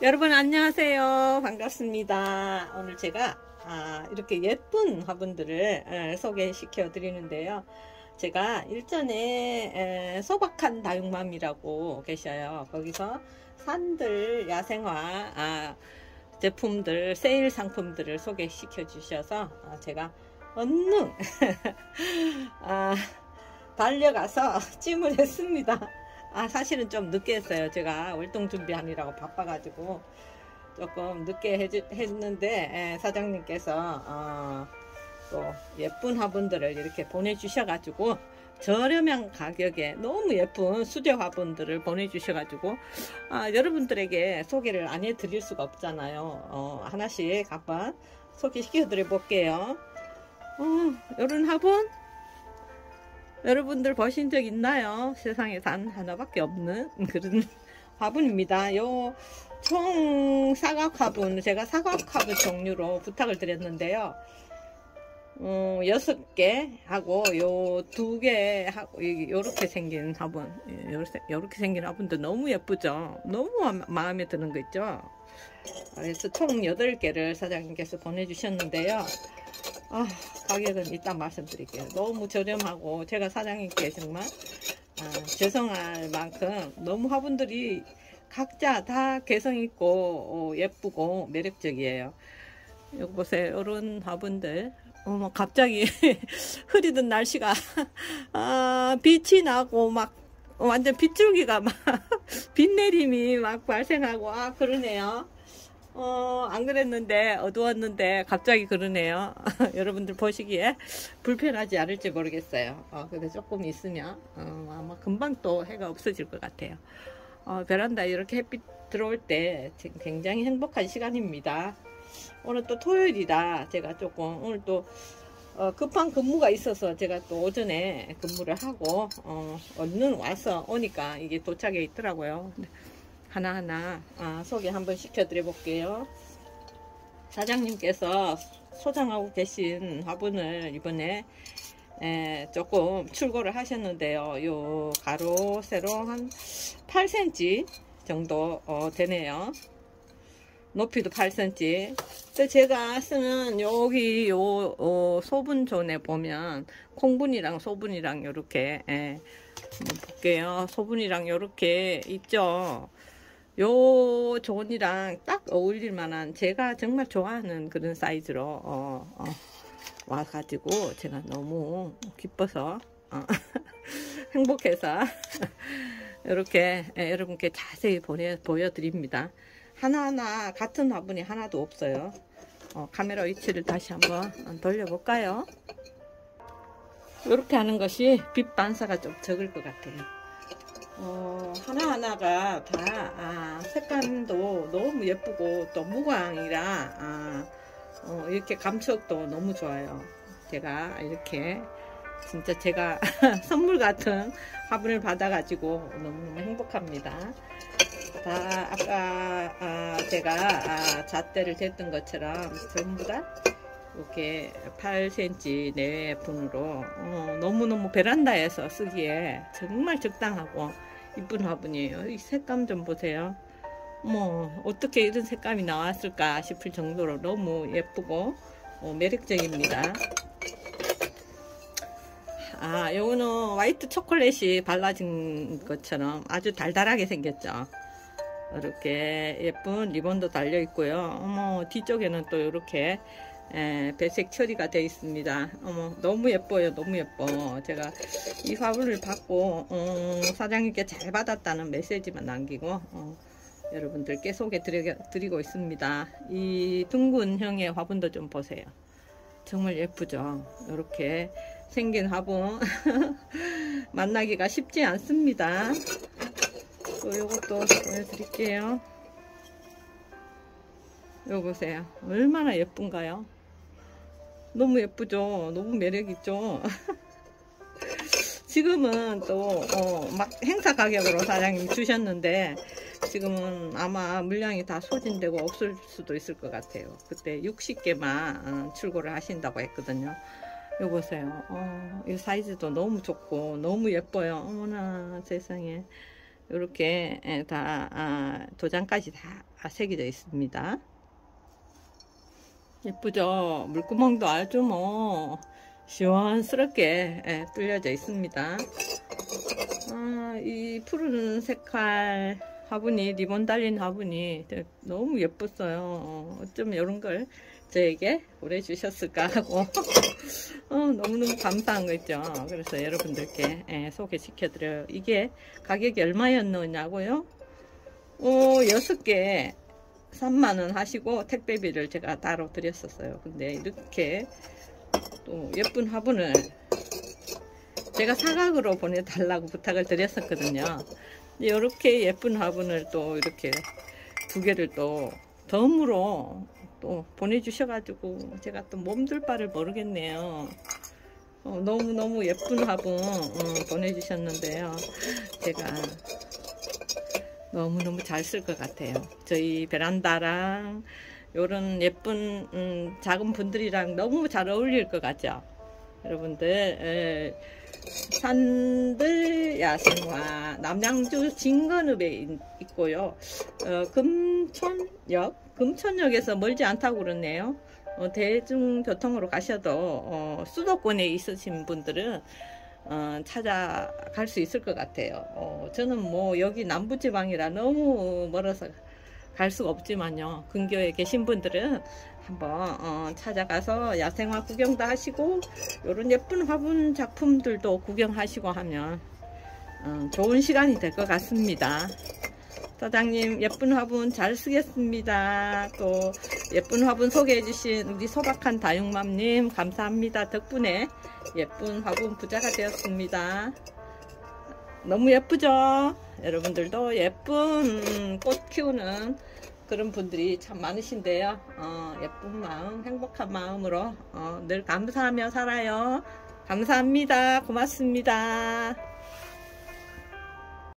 여러분 안녕하세요. 반갑습니다. 오늘 제가 아, 이렇게 예쁜 화분들을 에, 소개시켜 드리는데요. 제가 일전에 에, 소박한 다육맘이라고 계셔요. 거기서 산들 야생화 아, 제품들 세일 상품들을 소개시켜 주셔서 아, 제가 얼른 아, 달려가서 찜을 했습니다 아 사실은 좀 늦게 했어요. 제가 월동 준비하느라고 바빠가지고 조금 늦게 해주, 했는데 예, 사장님께서 어, 또 예쁜 화분들을 이렇게 보내주셔가지고 저렴한 가격에 너무 예쁜 수제 화분들을 보내주셔가지고 아, 여러분들에게 소개를 안 해드릴 수가 없잖아요. 어, 하나씩 한번 소개시켜 드려 볼게요. 어, 이런 화분 여러분들 보신 적 있나요? 세상에 단 하나밖에 없는 그런 화분입니다. 요 총 사각 화분 제가 사각 화분 종류로 부탁을 드렸는데요. 어, 여섯 개 하고 요 두 개 하고 요렇게 생긴 화분 요렇게, 생긴 화분도 너무 예쁘죠 너무 마음에 드는 거 있죠 그래서 총 8개를 사장님께서 보내주셨는데요 아, 가격은 이따 말씀드릴게요. 너무 저렴하고 제가 사장님께 정말 아, 죄송할 만큼 너무 화분들이 각자 다 개성 있고 어, 예쁘고 매력적이에요. 보세요. 이런 화분들 어머 갑자기 흐리던 날씨가 아, 빛이 나고 막 완전 빗줄기가 막 빛내림이 막 발생하고 아 그러네요. 어, 안 그랬는데 어두웠는데 갑자기 그러네요. 여러분들 보시기에 불편하지 않을지 모르겠어요. 어, 근데 조금 있으면 어, 아마 금방 또 해가 없어질 것 같아요. 어, 베란다 이렇게 햇빛 들어올 때 굉장히 행복한 시간입니다. 오늘 또 토요일이다. 제가 조금 오늘 또 어, 급한 근무가 있어서 제가 또 오전에 근무를 하고 어, 얼른 와서 오니까 이게 도착해 있더라고요. 하나하나 아, 소개 한번 시켜드려 볼게요. 사장님께서 소장하고 계신 화분을 이번에 에, 조금 출고를 하셨는데요. 요 가로 세로 한 8cm 정도 어, 되네요. 높이도 8cm. 근데 제가 쓰는 여기 요 어, 소분존에 보면 콩분이랑 소분이랑 이렇게 예, 볼게요. 소분이랑 이렇게 있죠. 요 존이랑 딱 어울릴 만한 제가 정말 좋아하는 그런 사이즈로 어, 어, 와가지고 제가 너무 기뻐서 어, 행복해서 이렇게 예, 여러분께 자세히 보내, 보여드립니다. 하나하나 같은 화분이 하나도 없어요. 어, 카메라 위치를 다시 한번 돌려볼까요? 이렇게 하는 것이 빛 반사가 좀 적을 것 같아요. 어, 하나하나가 다 아, 색감도 너무 예쁘고 또 무광이라 아, 어, 이렇게 감촉도 너무 좋아요. 제가 이렇게 진짜 제가 선물 같은 화분을 받아 가지고 너무너무 행복합니다. 다 아까 아, 제가 아, 잣대를 쟀던 것처럼 전부 다 이렇게 8cm 내분으로 어, 너무너무 베란다에서 쓰기에 정말 적당하고 이쁜 화분이에요. 이 색감 좀 보세요. 뭐 어떻게 이런 색감이 나왔을까 싶을 정도로 너무 예쁘고 어, 매력적입니다. 아 요거는 화이트 초콜릿이 발라진 것처럼 아주 달달하게 생겼죠. 이렇게 예쁜 리본도 달려 있고요. 어머 뒤쪽에는 또 이렇게 에, 배색 처리가 되어 있습니다. 어머 너무 예뻐요. 너무 예뻐. 제가 이 화분을 받고 어, 사장님께 잘 받았다는 메시지만 남기고 어, 여러분들께 소개 드리고 있습니다. 이 둥근형의 화분도 좀 보세요. 정말 예쁘죠. 이렇게 생긴 화분 만나기가 쉽지 않습니다. 또 이것도 보여드릴게요. 요 보세요. 얼마나 예쁜가요? 너무 예쁘죠? 너무 매력있죠? 지금은 또막 어, 행사 가격으로 사장님이 주셨는데 지금은 아마 물량이 다 소진되고 없을 수도 있을 것 같아요. 그때 60개만 어, 출고를 하신다고 했거든요. 요 보세요. 어, 이 사이즈도 너무 좋고 너무 예뻐요. 어머나 세상에 이렇게 예, 다 아, 도장까지 다 새겨져 있습니다. 예쁘죠? 물구멍도 아주 뭐 시원스럽게 예, 뚫려져 있습니다. 아, 이 푸른 색깔 화분이 리본 달린 화분이 너무 예뻤어요. 어, 어쩌면 이런 걸 저에게 보내주셨을까 하고 어, 너무너무 감사한 거 있죠. 그래서 여러분들께 예, 소개시켜드려요. 이게 가격이 얼마였느냐고요? 어, 6개 3만원 하시고 택배비를 제가 따로 드렸었어요. 근데 이렇게 또 예쁜 화분을 제가 사각으로 보내달라고 부탁을 드렸었거든요. 이렇게 예쁜 화분을 또 이렇게 두 개를 또 덤으로 또 보내주셔가지고 제가 또 몸둘 바를 모르겠네요. 어, 너무너무 예쁜 화분 어, 보내주셨는데요. 제가 너무너무 잘 쓸 것 같아요. 저희 베란다랑 이런 예쁜 음, 작은 분들이랑 너무 잘 어울릴 것 같죠. 여러분들 에, 산들 야생화 남양주 진건읍에 있고요. 어, 금천역 금천역에서 멀지 않다고 그러네요. 어, 대중교통으로 가셔도 어, 수도권에 있으신 분들은 어, 찾아갈 수 있을 것 같아요. 어, 저는 뭐 여기 남부지방이라 너무 멀어서 갈 수가 없지만요. 근교에 계신 분들은 한번 어, 찾아가서 야생화 구경도 하시고 이런 예쁜 화분 작품들도 구경하시고 하면 어, 좋은 시간이 될 것 같습니다. 사장님 예쁜 화분 잘 쓰겠습니다. 또 예쁜 화분 소개해 주신 우리 소박한 다육맘님 감사합니다. 덕분에 예쁜 화분 부자가 되었습니다. 너무 예쁘죠? 여러분들도 예쁜 꽃 키우는 그런 분들이 참 많으신데요. 어, 예쁜 마음, 행복한 마음으로 어, 늘 감사하며 살아요. 감사합니다. 고맙습니다.